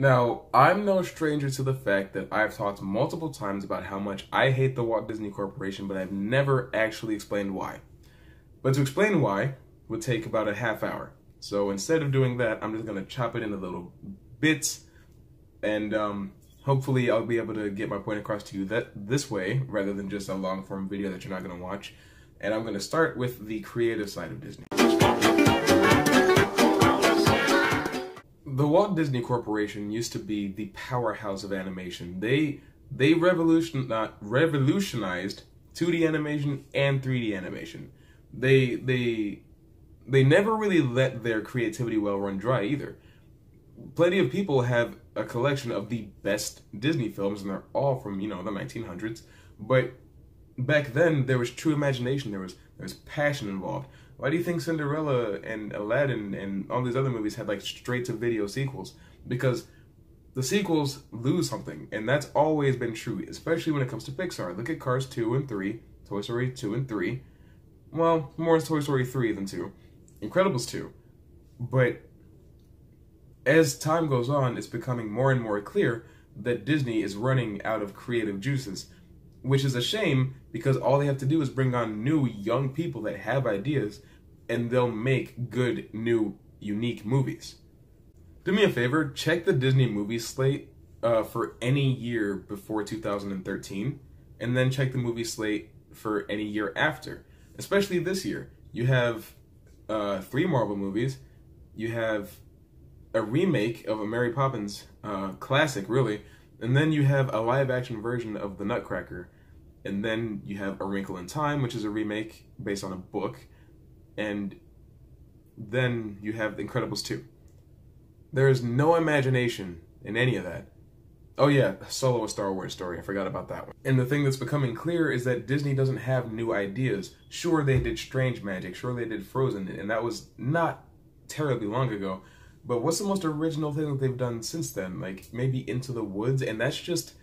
Now, I'm no stranger to the fact that I've talked multiple times about how much I hate the Walt Disney Corporation, but I've never actually explained why. But to explain why would take about a half hour. So instead of doing that, I'm just going to chop it into little bits and um, hopefully I'll be able to get my point across to you that this way rather than just a long form video that you're not going to watch. And I'm going to start with the creative side of Disney. The Walt Disney Corporation used to be the powerhouse of animation. They they revolution not revolutionized 2D animation and 3D animation. They they they never really let their creativity well run dry either. Plenty of people have a collection of the best Disney films, and they're all from you know the 1900s. But back then, there was true imagination. There was there was passion involved. Why do you think Cinderella and Aladdin and all these other movies had like straight to video sequels? Because the sequels lose something, and that's always been true, especially when it comes to Pixar. Look at Cars 2 and 3, Toy Story 2 and 3. Well, more Toy Story 3 than 2. Incredibles 2. But as time goes on, it's becoming more and more clear that Disney is running out of creative juices which is a shame because all they have to do is bring on new young people that have ideas and they'll make good new unique movies. Do me a favor check the disney movie slate uh, for any year before 2013 and then check the movie slate for any year after. Especially this year. You have uh, three marvel movies. You have a remake of a mary poppins uh, classic really and then you have a live action version of The Nutcracker. And then you have A Wrinkle in Time, which is a remake based on a book. And then you have The Incredibles 2. There is no imagination in any of that. Oh yeah, Solo a Star Wars story. I forgot about that one. And the thing that's becoming clear is that Disney doesn't have new ideas. Sure, they did Strange Magic. Sure, they did Frozen, and that was not terribly long ago. But what's the most original thing that they've done since then? Like maybe Into the Woods, and that's just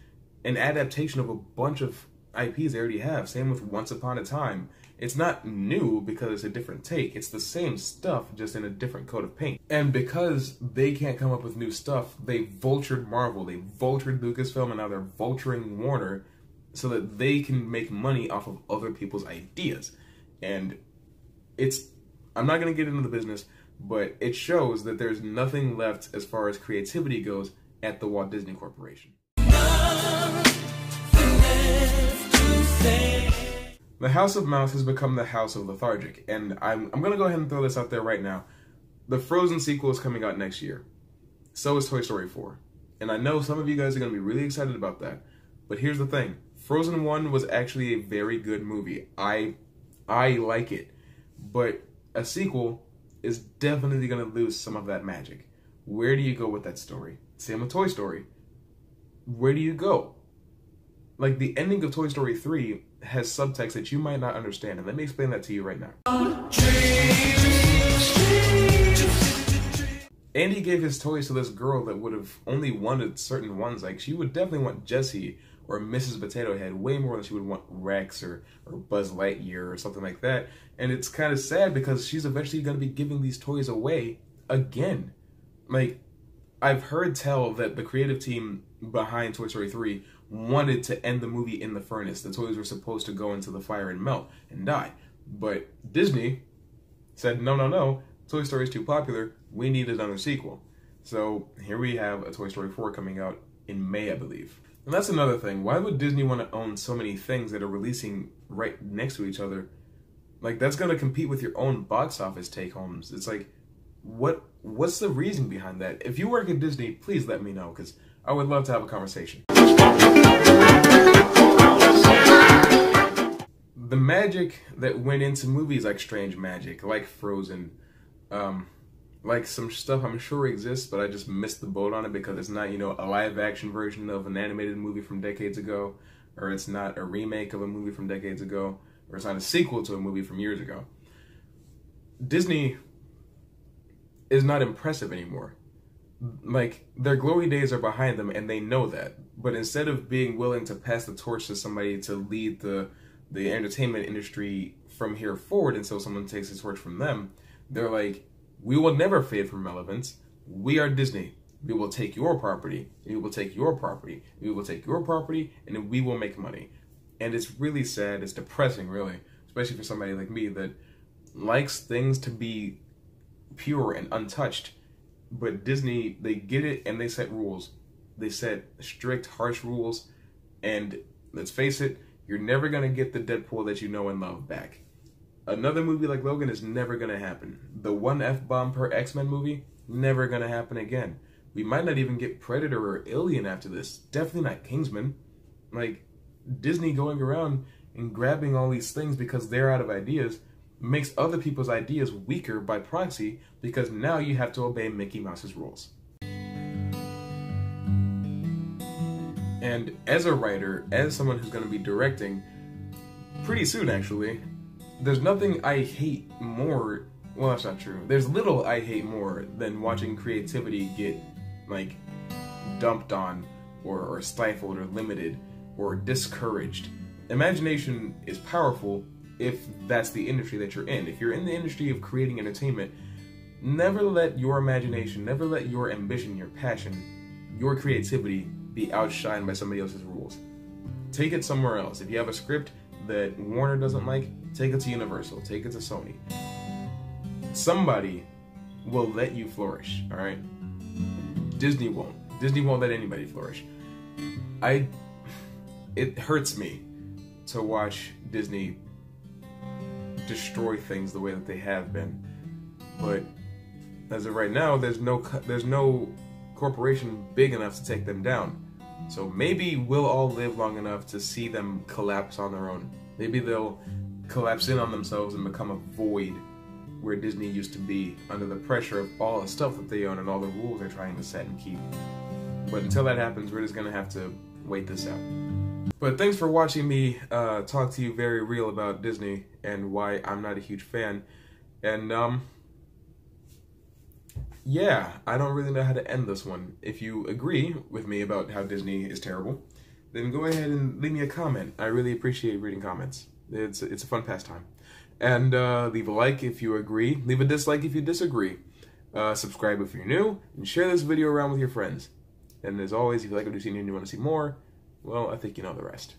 an adaptation of a bunch of IPs they already have. Same with Once Upon a Time. It's not new because it's a different take. It's the same stuff, just in a different coat of paint. And because they can't come up with new stuff, they vultured Marvel, they vultured Lucasfilm, and now they're vulturing Warner so that they can make money off of other people's ideas. And it's, I'm not going to get into the business, but it shows that there's nothing left as far as creativity goes at the Walt Disney Corporation. The House of Mouse has become the House of Lethargic, and I'm, I'm gonna go ahead and throw this out there right now. The Frozen sequel is coming out next year. So is Toy Story 4. And I know some of you guys are gonna be really excited about that. But here's the thing. Frozen 1 was actually a very good movie. I I like it. But a sequel is definitely going to lose some of that magic. Where do you go with that story? Same with Toy Story. Where do you go? Like the ending of Toy Story 3 has subtext that you might not understand, and let me explain that to you right now. Andy gave his toys to this girl that would have only wanted certain ones. Like she would definitely want Jessie or Mrs. Potato Head way more than she would want Rex or, or Buzz Lightyear or something like that. And it's kind of sad because she's eventually going to be giving these toys away again. Like, I've heard tell that the creative team behind Toy Story 3 wanted to end the movie in the furnace. The toys were supposed to go into the fire and melt and die. But Disney said, no, no, no, Toy Story is too popular. We need another sequel. So here we have a Toy Story 4 coming out in May, I believe. And that's another thing. Why would Disney want to own so many things that are releasing right next to each other? Like that's going to compete with your own box office take homes. It's like what what's the reason behind that? If you work at Disney, please let me know cuz I would love to have a conversation. The magic that went into movies like Strange Magic, like Frozen, um, like some stuff I'm sure exists, but I just missed the boat on it because it's not, you know, a live action version of an animated movie from decades ago, or it's not a remake of a movie from decades ago, or it's not a sequel to a movie from years ago. Disney is not impressive anymore. Like, their glory days are behind them and they know that. But instead of being willing to pass the torch to somebody to lead the the entertainment industry from here forward until someone takes the torch from them, they're like, we will never fade from relevance. We are Disney. we will take your property, we will take your property, we will take your property, and we will make money. And it's really sad, it's depressing, really, especially for somebody like me that likes things to be pure and untouched. But Disney, they get it and they set rules. They set strict, harsh rules. And let's face it, you're never going to get the Deadpool that you know and love back. Another movie like Logan is never to happen. The one F bomb per X Men movie, never to happen again. We might not even get Predator or Alien after this. Definitely not Kingsman. Like, Disney going around and grabbing all these things because they're out of ideas makes other people's ideas weaker by proxy because now you have to obey Mickey Mouse's rules. And as a writer, as someone who's going to be directing pretty soon actually, there's nothing I hate more. Well, that's not true. There's little I hate more than watching creativity get like dumped on or, or stifled or limited or discouraged. Imagination is powerful if that's the industry that you're in. If you're in the industry of creating entertainment, never let your imagination, never let your ambition, your passion, your creativity be outshined by somebody else's rules. Take it somewhere else. If you have a script that Warner doesn't mm-hmm. like, take it to Universal, take it to Sony. Somebody will let you flourish, all right? Disney won't. Disney won't let anybody flourish. I it hurts me to watch Disney destroy things the way that they have been. But as of right now, there's no there's no corporation big enough to take them down. So maybe we'll all live long enough to see them collapse on their own. Maybe they'll collapse in on themselves and become a void where Disney used to be under the pressure of all the stuff that they own and all the rules they're trying to set and keep. But until that happens, we're just gonna have to wait this out. But thanks for watching me uh, talk to you very real about Disney and why I'm not a huge fan. And um, yeah, I don't really know how to end this one. If you agree with me about how Disney is terrible, then go ahead and leave me a comment. I really appreciate reading comments. It's it's a fun pastime. And uh, leave a like if you agree. Leave a dislike if you disagree. Uh, subscribe if you're new, and share this video around with your friends. And as always, if you like what you've seen and you want to see more, well, I think you know the rest.